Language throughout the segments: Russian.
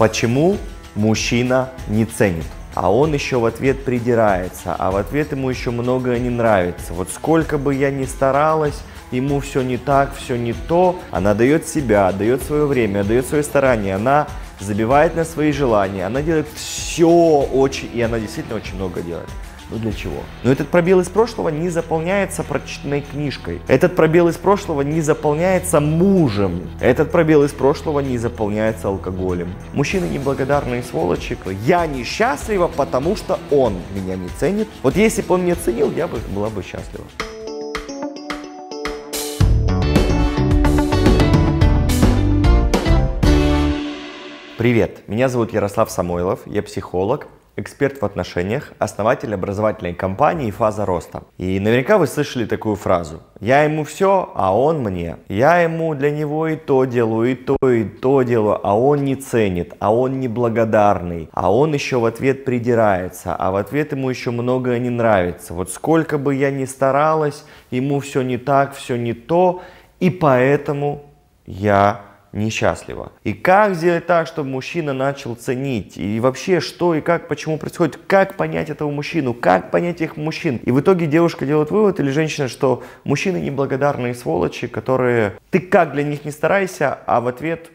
Почему мужчина не ценит? А он еще в ответ придирается, а в ответ ему еще многое не нравится. Вот сколько бы я ни старалась, ему все не так, все не то. Она дает себя, дает свое время, дает свое старание. Она забивает на свои желания. Она делает все очень, и она действительно очень много делает. Ну для чего? Но этот пробел из прошлого не заполняется прочитанной книжкой. Этот пробел из прошлого не заполняется мужем. Этот пробел из прошлого не заполняется алкоголем. Мужчины неблагодарные сволочи. Я несчастлива, потому что он меня не ценит. Вот если бы он меня ценил, я бы была бы счастлива. Привет, меня зовут Ярослав Самойлов, я психолог, эксперт в отношениях, основатель образовательной компании «Фаза роста». И наверняка вы слышали такую фразу «Я ему все, а он мне». Я ему для него и то делаю, и то, и то делаю, а он не ценит, а он неблагодарный, а он еще в ответ придирается, а в ответ ему еще многое не нравится. Вот сколько бы я ни старалась, ему все не так, все не то, и поэтому я несчастлива. И как сделать так, чтобы мужчина начал ценить? И вообще, что и как, почему происходит? Как понять этого мужчину? Как понять их мужчин? И в итоге девушка делает вывод или женщина, что мужчины неблагодарные сволочи, которые ты как для них не старайся, а в ответ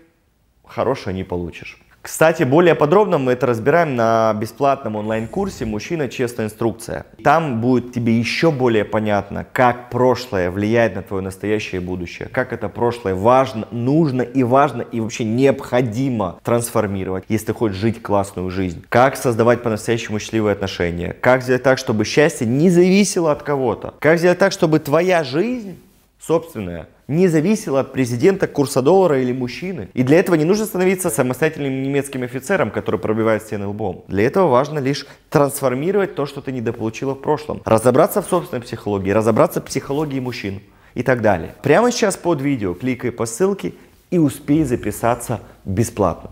хорошее не получишь. Кстати, более подробно мы это разбираем на бесплатном онлайн-курсе «Мужчина. Честная инструкция». Там будет тебе еще более понятно, как прошлое влияет на твое настоящее будущее, как это прошлое важно, нужно и важно и вообще необходимо трансформировать, если ты хочешь жить классную жизнь, как создавать по-настоящему счастливые отношения, как сделать так, чтобы счастье не зависело от кого-то, как сделать так, чтобы твоя жизнь собственная не зависело от президента, курса доллара или мужчины. И для этого не нужно становиться самостоятельным немецким офицером, который пробивает стены лбом. Для этого важно лишь трансформировать то, что ты недополучила в прошлом. Разобраться в собственной психологии, разобраться в психологии мужчин и так далее. Прямо сейчас под видео кликай по ссылке и успей записаться бесплатно.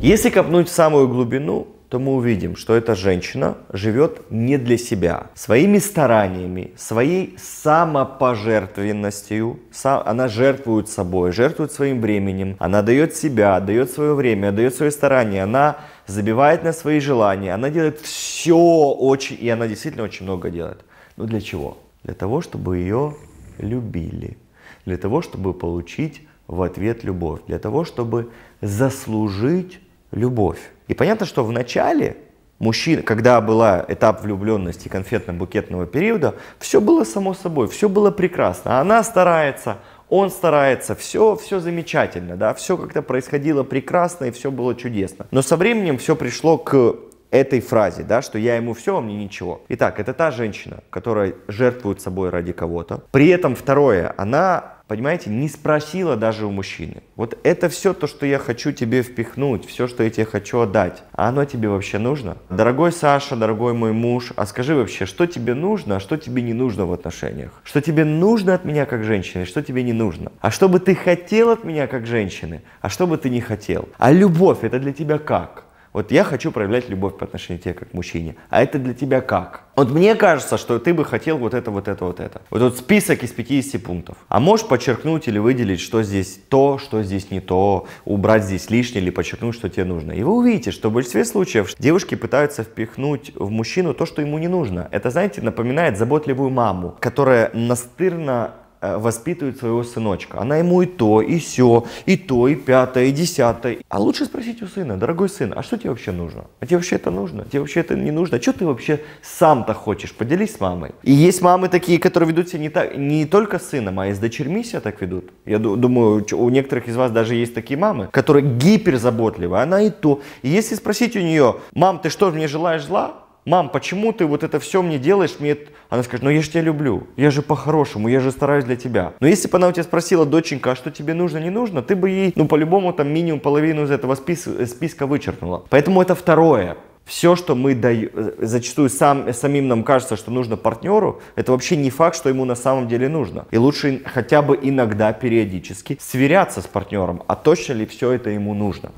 Если копнуть в самую глубину, то мы увидим, что эта женщина живет не для себя. Своими стараниями, своей самопожертвенностью, она жертвует собой, жертвует своим временем, она дает себя, дает свое время, дает свое старание, она забивает на свои желания, она делает все очень, и она действительно очень много делает. Но для чего? Для того, чтобы ее любили, для того, чтобы получить в ответ любовь, для того, чтобы заслужить любовь. И понятно, что в начале мужчин, когда была этап влюбленности конфетно-букетного периода, все было само собой, все было прекрасно. Она старается, он старается, все, все замечательно, да, все как-то происходило прекрасно и все было чудесно. Но со временем все пришло к этой фразе, да, что я ему все, а мне ничего. Итак, это та женщина, которая жертвует собой ради кого-то. При этом второе, она, понимаете, не спросила даже у мужчины. Вот это все то, что я хочу тебе впихнуть, все, что я тебе хочу отдать. А оно тебе вообще нужно? Дорогой Саша, дорогой мой муж, а скажи вообще, что тебе нужно, а что тебе не нужно в отношениях? Что тебе нужно от меня как женщины, что тебе не нужно? А что бы ты хотел от меня как женщины, а что бы ты не хотел? А любовь это для тебя как? Вот я хочу проявлять любовь по отношению к тебе как к мужчине. А это для тебя как? Вот мне кажется, что ты бы хотел вот это, вот это, вот это. Вот тут список из 50 пунктов. А можешь подчеркнуть или выделить, что здесь то, что здесь не то, убрать здесь лишнее или подчеркнуть, что тебе нужно. И вы увидите, что в большинстве случаев девушки пытаются впихнуть в мужчину то, что ему не нужно. Это, знаете, напоминает заботливую маму, которая настырно воспитывает своего сыночка. Она ему и то, и все, и то, и пятое, и десятое. А лучше спросить у сына, дорогой сын, а что тебе вообще нужно? А тебе вообще это нужно? Тебе вообще это не нужно? А что ты вообще сам-то хочешь? Поделись с мамой. И есть мамы такие, которые ведут себя не, так, не только с сыном, а и с дочерьми себя так ведут. Я думаю, у некоторых из вас даже есть такие мамы, которые гиперзаботливы. Она и то. И если спросить у нее, мам, ты что, мне желаешь зла? Мам, почему ты вот это все мне делаешь? Мне... Она скажет, ну я же тебя люблю, я же по-хорошему, я же стараюсь для тебя. Но если бы она у тебя спросила, доченька, а что тебе нужно, не нужно, ты бы ей, ну по-любому там минимум половину из этого спис... списка вычеркнула. Поэтому это второе. Все, что мы даем, зачастую сам, самим нам кажется, что нужно партнеру, это вообще не факт, что ему на самом деле нужно. И лучше хотя бы иногда, периодически, сверяться с партнером, а точно ли все это ему нужно.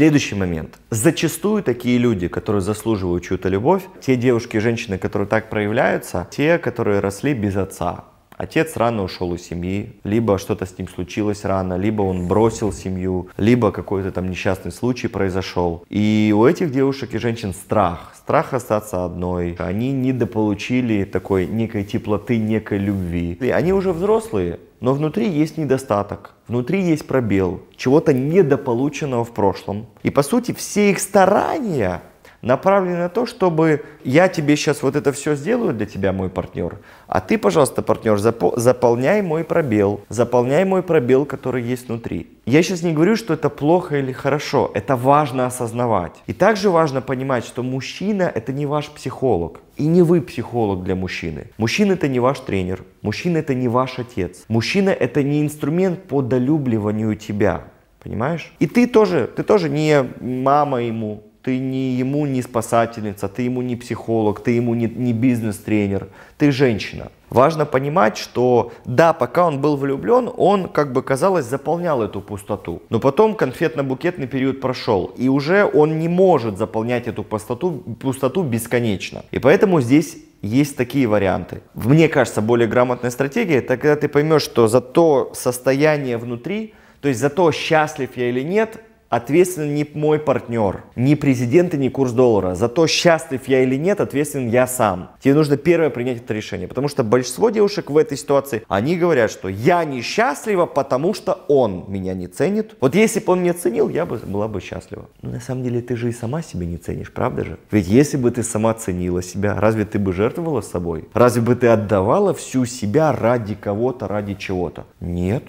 Следующий момент. Зачастую такие люди, которые заслуживают чью-то любовь, те девушки и женщины, которые так проявляются, те, которые росли без отца. Отец рано ушел из семьи, либо что-то с ним случилось рано, либо он бросил семью, либо какой-то там несчастный случай произошел. И у этих девушек и женщин страх, страх остаться одной. Они недополучили такой некой теплоты, некой любви. И они уже взрослые, но внутри есть недостаток, внутри есть пробел, чего-то недополученного в прошлом. И по сути все их старания направлены на то, чтобы я тебе сейчас вот это все сделаю для тебя, мой партнер, а ты, пожалуйста, партнер, запо- заполняй мой пробел, заполняй мой пробел, который есть внутри. Я сейчас не говорю, что это плохо или хорошо, это важно осознавать. И также важно понимать, что мужчина это не ваш психолог. И не вы психолог для мужчины. Мужчина это не ваш тренер. Мужчина это не ваш отец. Мужчина это не инструмент по долюбливанию тебя. Понимаешь? И ты тоже, ты тоже не мама ему, ты не ему не спасательница, ты ему не психолог, ты ему не, не бизнес-тренер, ты женщина. Важно понимать, что да, пока он был влюблен, он, как бы казалось, заполнял эту пустоту. Но потом конфетно-букетный период прошел, и уже он не может заполнять эту пустоту, пустоту бесконечно. И поэтому здесь есть такие варианты. Мне кажется, более грамотная стратегия, это когда ты поймешь, что за то состояние внутри, то есть за то, счастлив я или нет, ответственен не мой партнер, не президент и не курс доллара. За то, счастлив я или нет, ответственен я сам. Тебе нужно первое принять это решение. Потому что большинство девушек в этой ситуации, они говорят, что я несчастлива, потому что он меня не ценит. Вот если бы он меня ценил, я бы была бы счастлива. Но на самом деле ты же и сама себя не ценишь, правда же? Ведь если бы ты сама ценила себя, разве ты бы жертвовала собой? Разве бы ты отдавала всю себя ради кого-то, ради чего-то? Нет.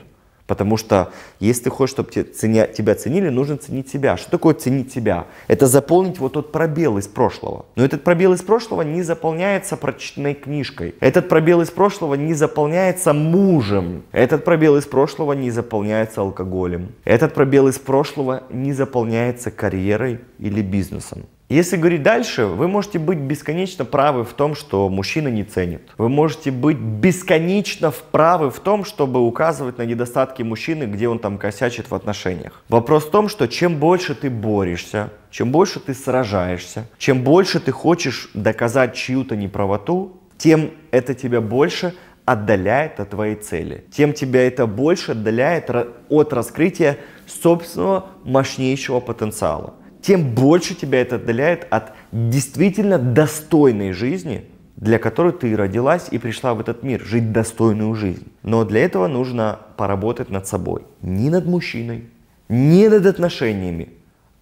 Потому что если ты хочешь, чтобы тебя ценили, нужно ценить себя. Что такое ценить себя? Это заполнить вот тот пробел из прошлого. Но этот пробел из прошлого не заполняется прочитанной книжкой. Этот пробел из прошлого не заполняется мужем. Этот пробел из прошлого не заполняется алкоголем. Этот пробел из прошлого не заполняется карьерой или бизнесом. Если говорить дальше, вы можете быть бесконечно правы в том, что мужчина не ценит. Вы можете быть бесконечно правы в том, чтобы указывать на недостатки мужчины, где он там косячит в отношениях. Вопрос в том, что чем больше ты борешься, чем больше ты сражаешься, чем больше ты хочешь доказать чью-то неправоту, тем это тебя больше отдаляет от твоей цели. Тем тебя это больше отдаляет от раскрытия собственного мощнейшего потенциала тем больше тебя это отдаляет от действительно достойной жизни, для которой ты родилась и пришла в этот мир, жить достойную жизнь. Но для этого нужно поработать над собой. Не над мужчиной, не над отношениями,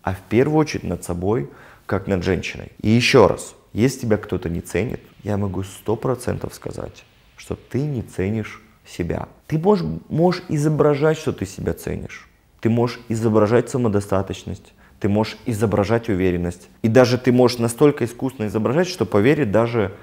а в первую очередь над собой, как над женщиной. И еще раз, если тебя кто-то не ценит, я могу сто процентов сказать, что ты не ценишь себя. Ты можешь, можешь изображать, что ты себя ценишь. Ты можешь изображать самодостаточность ты можешь изображать уверенность. И даже ты можешь настолько искусно изображать, что поверит даже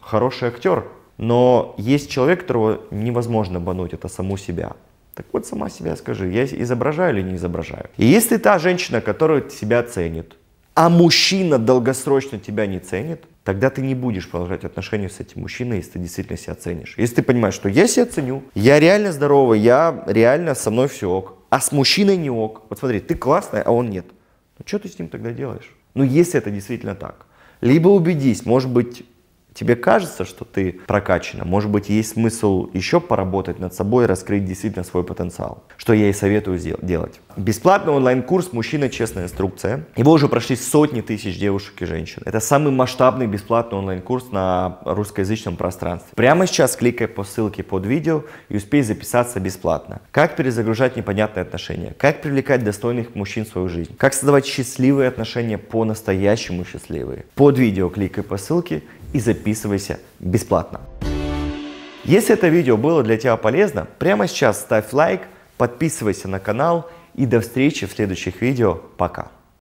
хороший актер. Но есть человек, которого невозможно обмануть, это саму себя. Так вот, сама себя скажи, я изображаю или не изображаю? И если та женщина, которая себя ценит, а мужчина долгосрочно тебя не ценит, тогда ты не будешь продолжать отношения с этим мужчиной, если ты действительно себя ценишь. Если ты понимаешь, что я себя ценю, я реально здоровый, я реально со мной все ок, а с мужчиной не ок. Вот смотри, ты классная, а он нет. Что ты с ним тогда делаешь? Ну если это действительно так. Либо убедись, может быть, тебе кажется, что ты прокачана, может быть, есть смысл еще поработать над собой раскрыть действительно свой потенциал, что я и советую делать. Бесплатный онлайн-курс «Мужчина. Честная инструкция». Его уже прошли сотни тысяч девушек и женщин. Это самый масштабный бесплатный онлайн-курс на русскоязычном пространстве. Прямо сейчас кликай по ссылке под видео и успей записаться бесплатно. Как перезагружать непонятные отношения, как привлекать достойных мужчин в свою жизнь, как создавать счастливые отношения по-настоящему счастливые. Под видео кликай по ссылке и записывайся бесплатно. Если это видео было для тебя полезно, прямо сейчас ставь лайк, подписывайся на канал и до встречи в следующих видео. Пока!